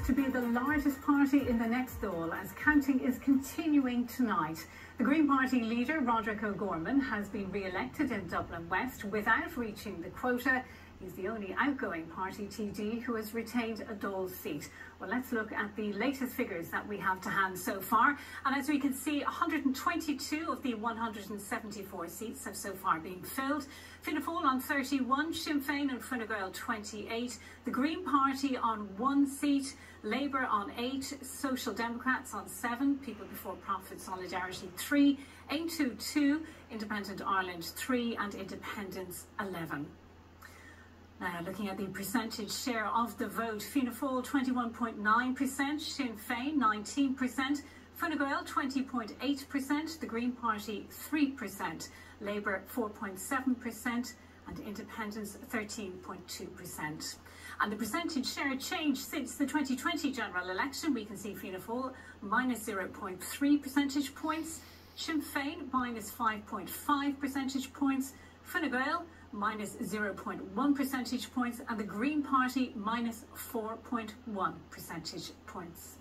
to be the largest party in the next Dáil as counting is continuing tonight. The Green Party leader, Roderick O'Gorman, has been re-elected in Dublin West without reaching the quota. He's the only outgoing party TD who has retained a Dáil seat. Well, let's look at the latest figures that we have to hand so far. And as we can see, 122 of the 174 seats have so far been filled. Fianna Fáil on 31, Sinn Féin and Fine Gael 28, the Green Party on one seat, Labour on eight, Social Democrats on seven, People Before Profit Solidarity three, Aontú two, Independent Ireland three, and Independence 11. Now, looking at the percentage share of the vote, Fianna Fáil 21.9%, Sinn Féin 19%, Fine Gael 20.8%, the Green Party 3%, Labour 4.7%, and Independence 13.2%. And the percentage share changed since the 2020 general election. We can see Fianna Fáil minus 0.3 percentage points, Sinn Féin minus 5.5 percentage points, Fine Gael minus 0.1 percentage points and the Green Party minus 4.1 percentage points.